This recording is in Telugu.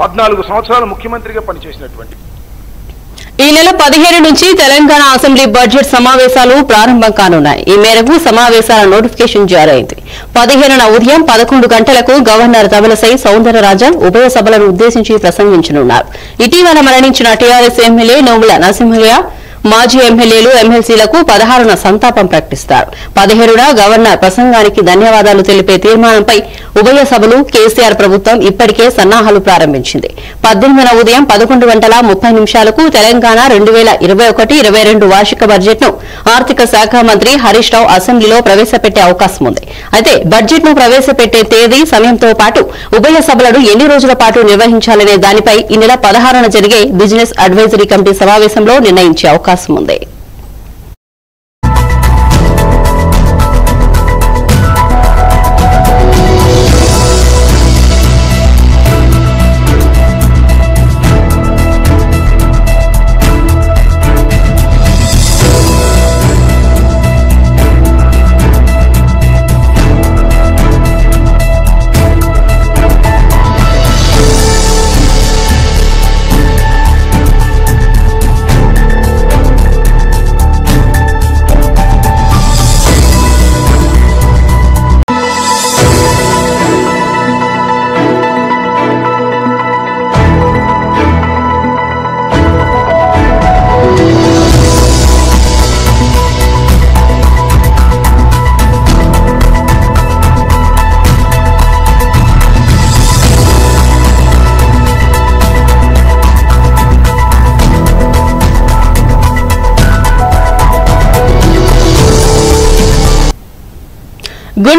పద్నాలుగు సంవత్సరాలు ముఖ్యమంత్రిగా పనిచేసినటువంటి ఈ నెల పదిహేను నుంచి తెలంగాణ అసెంబ్లీ బడ్జెట్ సమావేశాలు ప్రారంభం కానున్నాయి. ఈ మేరకు సమావేశాల నోటిఫికేషన్ జారైంది. పదిహేనున ఉదయం పదకొండు గంటలకు గవర్నర్ తమిళసై సౌందరరాజన్ ఉభయ సభలను ఉద్దేశించి ప్రసంగించనున్నారు. ఇటీవల మరణించిన టీఆర్ఎస్ ఎమ్మెల్యే నోముల నరసింహయ్య మాజీ ఎమ్మెల్యేలు ఎమ్మెల్సీలకు పదహారున సంతాపం ప్రకటిస్తారు. పదిహేడున గవర్నర్ ప్రసంగానికి ధన్యవాదాలు తెలిపే తీర్మానంపై ఉభయ సభలు కేసీఆర్ ప్రభుత్వం ఇప్పటికే సన్నాహాలు ప్రారంభించింది. పద్దెనిమిదిన ఉదయం పదకొండు గంటల ముప్పై నిమిషాలకు తెలంగాణ రెండు వేల ఇరవై ఒకటి ఇరవై రెండు వార్షిక బడ్జెట్ను ఆర్థిక శాఖ మంత్రి హరీష్ రావు అసెంబ్లీలో ప్రవేశపెట్టే అవకాశం ఉంది. అయితే బడ్జెట్ను ప్రవేశపెట్టే తేదీ సమయంతో పాటు ఉభయ సభలను ఎన్ని రోజుల పాటు నిర్వహించాలనే దానిపై ఈ నెల పదహారున జరిగే బిజినెస్ అడ్వైజరీ కమిటీ సమావేశంలో నిర్ణయించే అవకాశం ఉంది